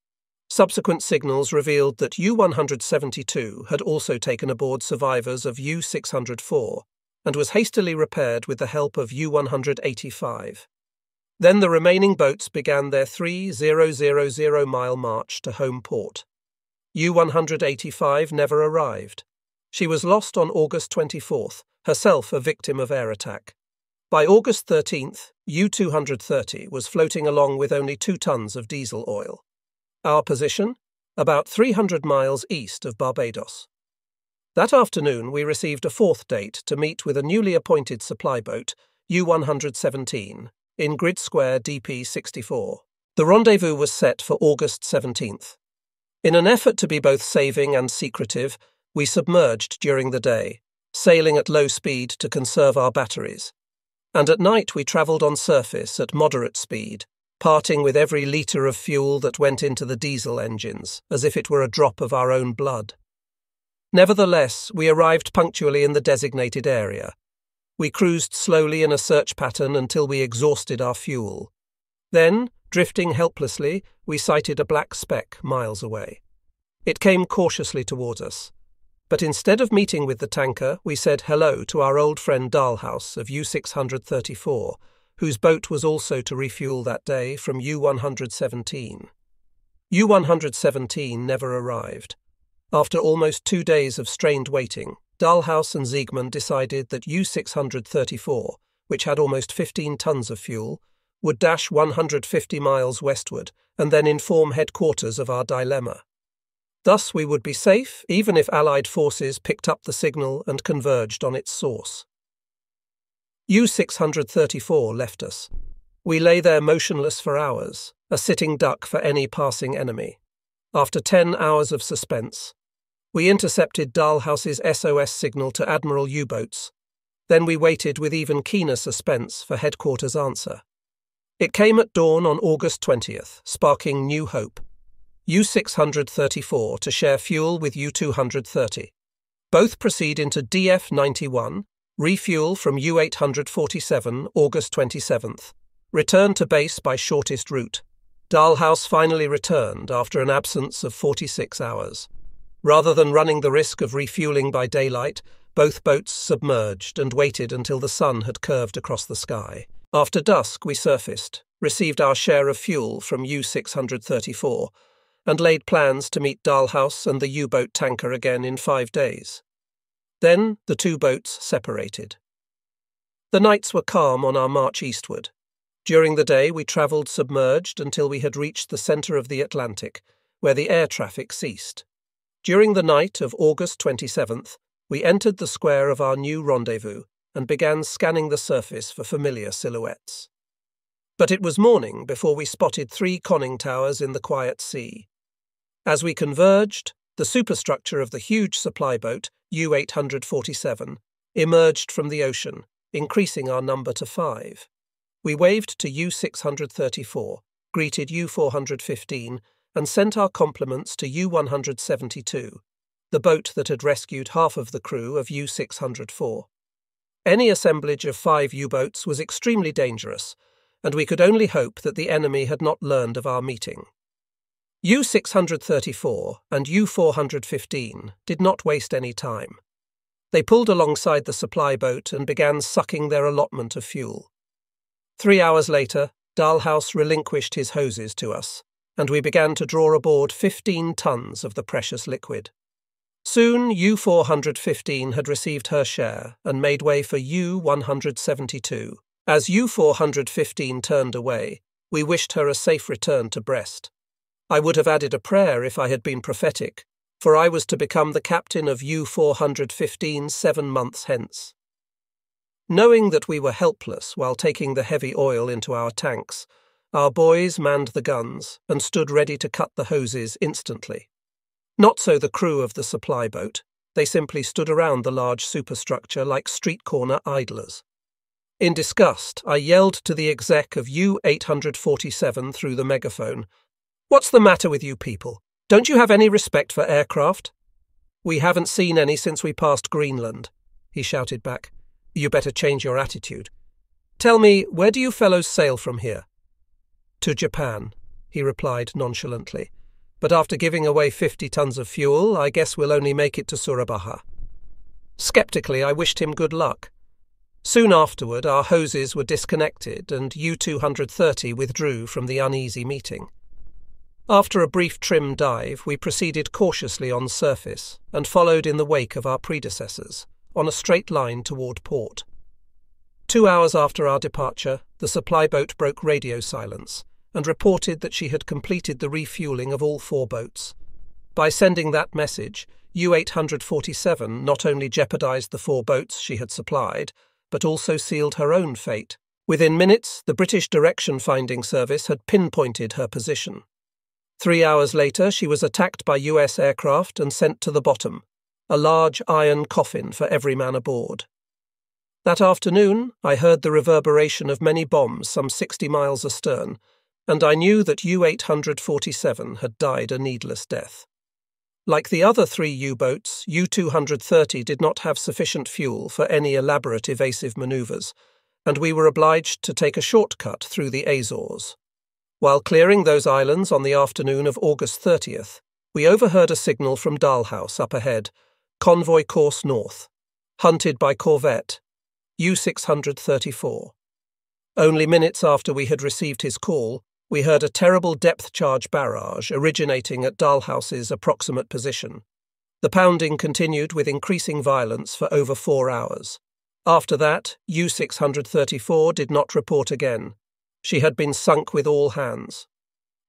Subsequent signals revealed that U 172 had also taken aboard survivors of U 604 and was hastily repaired with the help of U 185. Then the remaining boats began their 3000 mile march to home port. U 185 never arrived. She was lost on August 24th, herself a victim of air attack. By August 13th, U 230 was floating along with only two tons of diesel oil. Our position? About 300 miles east of Barbados. That afternoon, we received a fourth date to meet with a newly appointed supply boat, U 117, in Grid Square DP 64. The rendezvous was set for August 17th. In an effort to be both saving and secretive, we submerged during the day, sailing at low speed to conserve our batteries. And at night we travelled on surface at moderate speed, parting with every litre of fuel that went into the diesel engines, as if it were a drop of our own blood. Nevertheless, we arrived punctually in the designated area. We cruised slowly in a search pattern until we exhausted our fuel. Then, drifting helplessly, we sighted a black speck miles away. It came cautiously towards us. But instead of meeting with the tanker, we said hello to our old friend Dahlhaus of U 634, whose boat was also to refuel that day from U 117. U 117 never arrived. After almost two days of strained waiting, Dahlhaus and Siegmann decided that U 634, which had almost 15 tons of fuel, would dash 150 miles westward and then inform headquarters of our dilemma. Thus, we would be safe even if Allied forces picked up the signal and converged on its source. U 634 left us. We lay there motionless for hours, a sitting duck for any passing enemy. After ten hours of suspense, we intercepted Dahlhaus's SOS signal to Admiral U boats. Then we waited with even keener suspense for headquarters' answer. It came at dawn on August 20th, sparking new hope. U 634 to share fuel with U 230. Both proceed into DF 91, refuel from U 847 August 27th. Return to base by shortest route. Dahlhaus finally returned after an absence of 46 hours. Rather than running the risk of refueling by daylight, both boats submerged and waited until the sun had curved across the sky. After dusk, we surfaced, received our share of fuel from U 634, and laid plans to meet Dahlhaus and the U boat tanker again in five days. Then the two boats separated. The nights were calm on our march eastward. During the day, we travelled submerged until we had reached the centre of the Atlantic, where the air traffic ceased. During the night of August 27th, we entered the square of our new rendezvous and began scanning the surface for familiar silhouettes. But it was morning before we spotted three conning towers in the quiet sea. As we converged, the superstructure of the huge supply boat, U 847, emerged from the ocean, increasing our number to five. We waved to U 634, greeted U 415, and sent our compliments to U 172, the boat that had rescued half of the crew of U 604. Any assemblage of five U boats was extremely dangerous, and we could only hope that the enemy had not learned of our meeting. U 634 and U 415 did not waste any time. They pulled alongside the supply boat and began sucking their allotment of fuel. Three hours later, Dahlhaus relinquished his hoses to us, and we began to draw aboard 15 tons of the precious liquid. Soon U 415 had received her share and made way for U 172. As U 415 turned away, we wished her a safe return to Brest. I would have added a prayer if I had been prophetic, for I was to become the captain of U 415 seven months hence. Knowing that we were helpless while taking the heavy oil into our tanks, our boys manned the guns and stood ready to cut the hoses instantly. Not so the crew of the supply boat. They simply stood around the large superstructure like street corner idlers. In disgust, I yelled to the exec of U 847 through the megaphone What's the matter with you people? Don't you have any respect for aircraft? We haven't seen any since we passed Greenland, he shouted back. You better change your attitude. Tell me, where do you fellows sail from here? To Japan, he replied nonchalantly but after giving away 50 tons of fuel, I guess we'll only make it to Surabaya. Skeptically, I wished him good luck. Soon afterward, our hoses were disconnected and U 230 withdrew from the uneasy meeting. After a brief trim dive, we proceeded cautiously on surface and followed in the wake of our predecessors, on a straight line toward port. Two hours after our departure, the supply boat broke radio silence and reported that she had completed the refueling of all four boats. By sending that message, U 847 not only jeopardized the four boats she had supplied, but also sealed her own fate. Within minutes, the British Direction Finding Service had pinpointed her position. Three hours later, she was attacked by US aircraft and sent to the bottom, a large iron coffin for every man aboard. That afternoon, I heard the reverberation of many bombs some 60 miles astern and I knew that U 847 had died a needless death. Like the other three U boats, U 230 did not have sufficient fuel for any elaborate evasive manoeuvres, and we were obliged to take a shortcut through the Azores. While clearing those islands on the afternoon of August 30th, we overheard a signal from Dahlhaus up ahead convoy course north, hunted by corvette U 634. Only minutes after we had received his call, we heard a terrible depth charge barrage originating at Dahlhaus's approximate position. The pounding continued with increasing violence for over four hours. After that, U 634 did not report again. She had been sunk with all hands.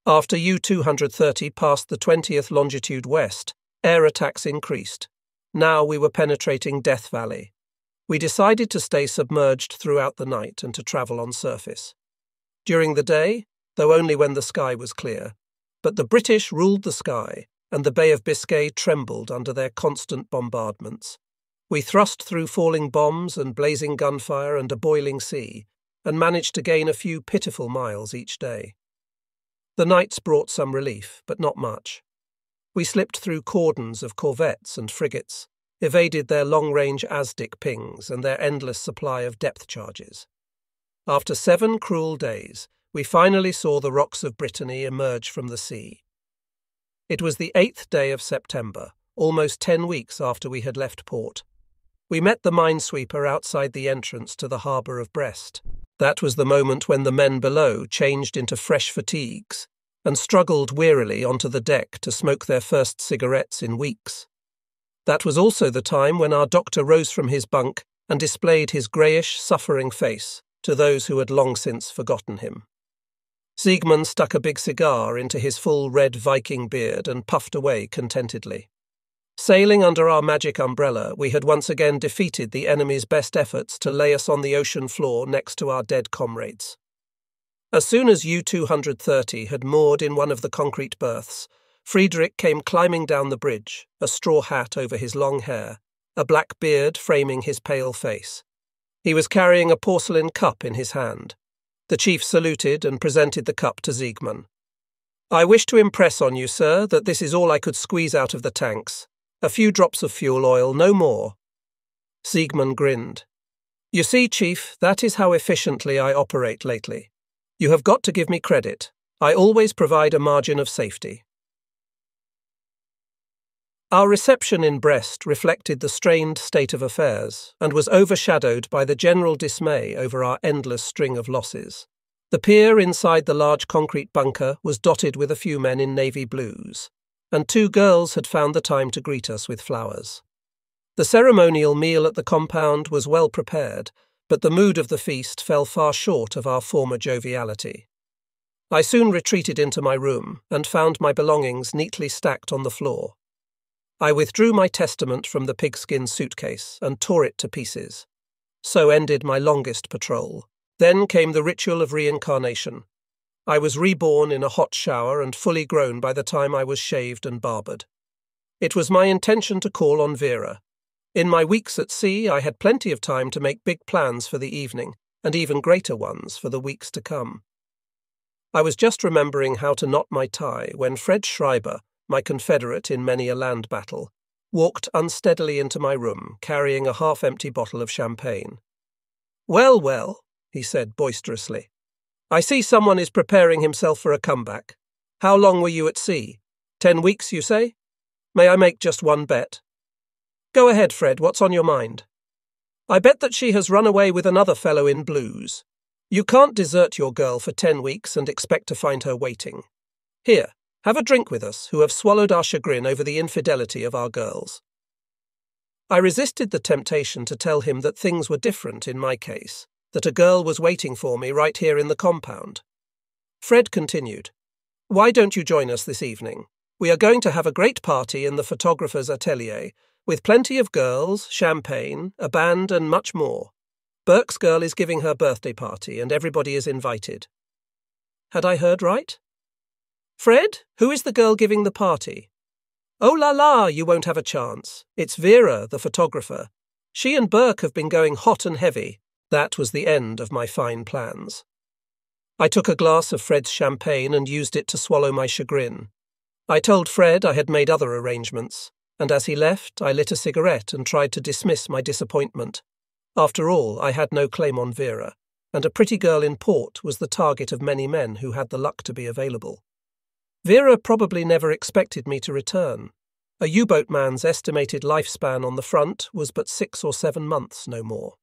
After U 230 passed the 20th longitude west, air attacks increased. Now we were penetrating Death Valley. We decided to stay submerged throughout the night and to travel on surface. During the day, though only when the sky was clear. But the British ruled the sky, and the Bay of Biscay trembled under their constant bombardments. We thrust through falling bombs and blazing gunfire and a boiling sea, and managed to gain a few pitiful miles each day. The nights brought some relief, but not much. We slipped through cordons of corvettes and frigates, evaded their long range ASDIC pings and their endless supply of depth charges. After seven cruel days, we finally saw the rocks of Brittany emerge from the sea. It was the eighth day of September, almost ten weeks after we had left port. We met the minesweeper outside the entrance to the harbour of Brest. That was the moment when the men below changed into fresh fatigues and struggled wearily onto the deck to smoke their first cigarettes in weeks. That was also the time when our doctor rose from his bunk and displayed his greyish, suffering face to those who had long since forgotten him. Siegmann stuck a big cigar into his full red Viking beard and puffed away contentedly. Sailing under our magic umbrella, we had once again defeated the enemy's best efforts to lay us on the ocean floor next to our dead comrades. As soon as U 230 had moored in one of the concrete berths, Friedrich came climbing down the bridge, a straw hat over his long hair, a black beard framing his pale face. He was carrying a porcelain cup in his hand. The chief saluted and presented the cup to Siegmann. I wish to impress on you, sir, that this is all I could squeeze out of the tanks. A few drops of fuel oil, no more. Siegmann grinned. You see, Chief, that is how efficiently I operate lately. You have got to give me credit. I always provide a margin of safety. Our reception in Brest reflected the strained state of affairs and was overshadowed by the general dismay over our endless string of losses. The pier inside the large concrete bunker was dotted with a few men in navy blues. And two girls had found the time to greet us with flowers. The ceremonial meal at the compound was well prepared, but the mood of the feast fell far short of our former joviality. I soon retreated into my room and found my belongings neatly stacked on the floor. I withdrew my testament from the pigskin suitcase and tore it to pieces. So ended my longest patrol. Then came the ritual of reincarnation. I was reborn in a hot shower and fully grown by the time I was shaved and barbered. It was my intention to call on Vera. In my weeks at sea, I had plenty of time to make big plans for the evening, and even greater ones for the weeks to come. I was just remembering how to knot my tie when Fred Schreiber, my confederate in many a land battle, walked unsteadily into my room, carrying a half empty bottle of champagne. Well, well, he said boisterously. I see someone is preparing himself for a comeback. How long were you at sea? Ten weeks, you say? May I make just one bet? Go ahead, Fred, what's on your mind? I bet that she has run away with another fellow in blues. You can't desert your girl for ten weeks and expect to find her waiting. Here, have a drink with us, who have swallowed our chagrin over the infidelity of our girls. I resisted the temptation to tell him that things were different in my case, that a girl was waiting for me right here in the compound. Fred continued, Why don't you join us this evening? We are going to have a great party in the photographer's atelier, with plenty of girls, champagne, a band, and much more. Burke's girl is giving her birthday party, and everybody is invited. Had I heard right? Fred, who is the girl giving the party? Oh la la, you won't have a chance. It's Vera, the photographer. She and Burke have been going hot and heavy. That was the end of my fine plans. I took a glass of Fred's champagne and used it to swallow my chagrin. I told Fred I had made other arrangements, and as he left, I lit a cigarette and tried to dismiss my disappointment. After all, I had no claim on Vera, and a pretty girl in port was the target of many men who had the luck to be available. Vera probably never expected me to return. A U boat man's estimated lifespan on the front was but six or seven months, no more.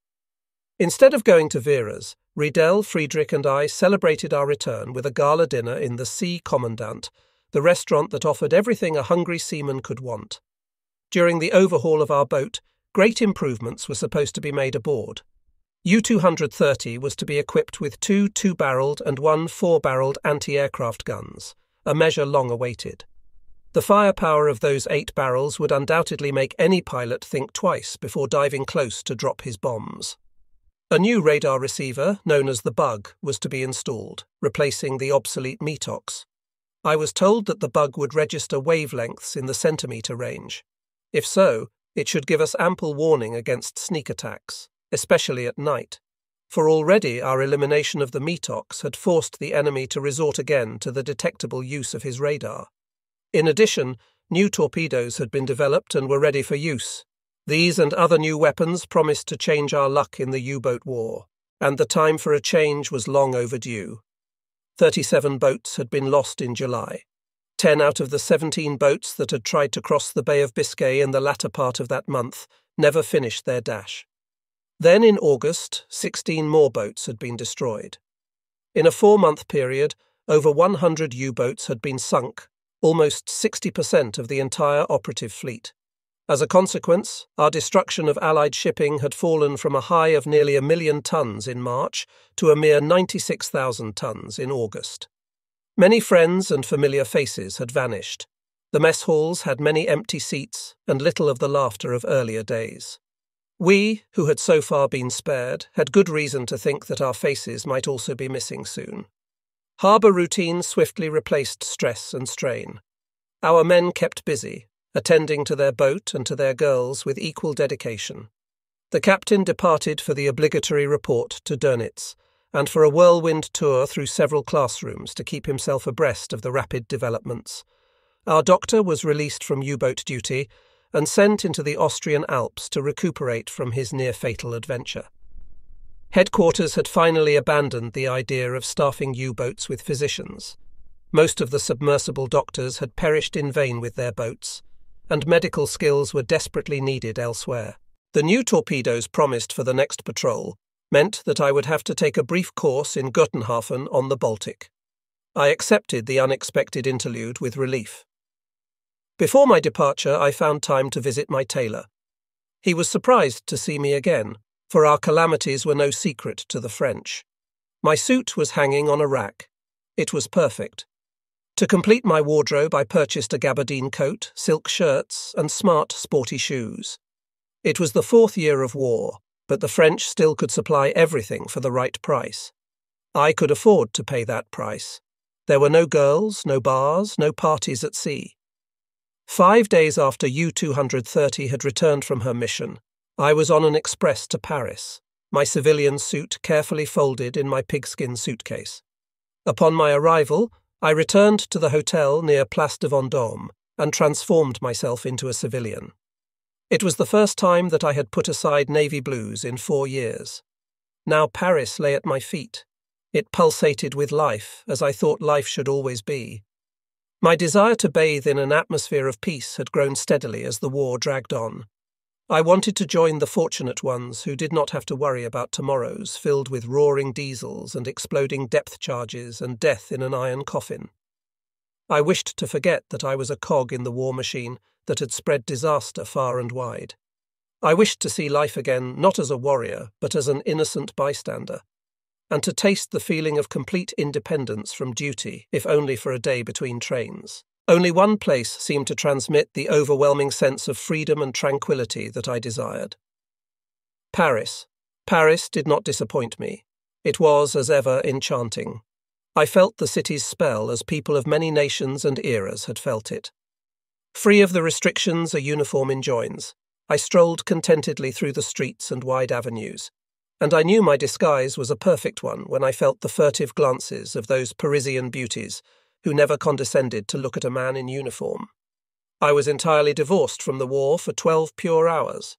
Instead of going to Vera's, Riedel, Friedrich, and I celebrated our return with a gala dinner in the Sea Commandant, the restaurant that offered everything a hungry seaman could want. During the overhaul of our boat, great improvements were supposed to be made aboard. U 230 was to be equipped with two two barreled and one four barreled anti aircraft guns a measure long awaited. The firepower of those eight barrels would undoubtedly make any pilot think twice before diving close to drop his bombs. A new radar receiver, known as the Bug, was to be installed, replacing the obsolete Metox. I was told that the Bug would register wavelengths in the centimetre range. If so, it should give us ample warning against sneak attacks, especially at night for already our elimination of the Metox had forced the enemy to resort again to the detectable use of his radar. In addition, new torpedoes had been developed and were ready for use. These and other new weapons promised to change our luck in the U boat war, and the time for a change was long overdue. Thirty seven boats had been lost in July. Ten out of the seventeen boats that had tried to cross the Bay of Biscay in the latter part of that month never finished their dash. Then in August, 16 more boats had been destroyed. In a four month period, over 100 U boats had been sunk, almost 60% of the entire operative fleet. As a consequence, our destruction of Allied shipping had fallen from a high of nearly a million tons in March to a mere 96,000 tons in August. Many friends and familiar faces had vanished. The mess halls had many empty seats and little of the laughter of earlier days. We, who had so far been spared, had good reason to think that our faces might also be missing soon. Harbour routine swiftly replaced stress and strain. Our men kept busy, attending to their boat and to their girls with equal dedication. The captain departed for the obligatory report to Dönitz, and for a whirlwind tour through several classrooms to keep himself abreast of the rapid developments. Our doctor was released from U boat duty and sent into the Austrian Alps to recuperate from his near fatal adventure. Headquarters had finally abandoned the idea of staffing U boats with physicians. Most of the submersible doctors had perished in vain with their boats, and medical skills were desperately needed elsewhere. The new torpedoes promised for the next patrol meant that I would have to take a brief course in Gotenhafen on the Baltic. I accepted the unexpected interlude with relief. Before my departure, I found time to visit my tailor. He was surprised to see me again, for our calamities were no secret to the French. My suit was hanging on a rack. It was perfect. To complete my wardrobe, I purchased a gabardine coat, silk shirts, and smart, sporty shoes. It was the fourth year of war, but the French still could supply everything for the right price. I could afford to pay that price. There were no girls, no bars, no parties at sea. Five days after U 230 had returned from her mission, I was on an express to Paris, my civilian suit carefully folded in my pigskin suitcase. Upon my arrival, I returned to the hotel near Place de Vendôme and transformed myself into a civilian. It was the first time that I had put aside navy blues in four years. Now Paris lay at my feet. It pulsated with life, as I thought life should always be. My desire to bathe in an atmosphere of peace had grown steadily as the war dragged on. I wanted to join the fortunate ones who did not have to worry about tomorrows filled with roaring diesels and exploding depth charges and death in an iron coffin. I wished to forget that I was a cog in the war machine that had spread disaster far and wide. I wished to see life again not as a warrior, but as an innocent bystander, and to taste the feeling of complete independence from duty, if only for a day between trains. Only one place seemed to transmit the overwhelming sense of freedom and tranquility that I desired. Paris. Paris did not disappoint me. It was, as ever, enchanting. I felt the city's spell as people of many nations and eras had felt it. Free of the restrictions a uniform enjoins, I strolled contentedly through the streets and wide avenues, and I knew my disguise was a perfect one when I felt the furtive glances of those Parisian beauties who never condescended to look at a man in uniform. I was entirely divorced from the war for twelve pure hours.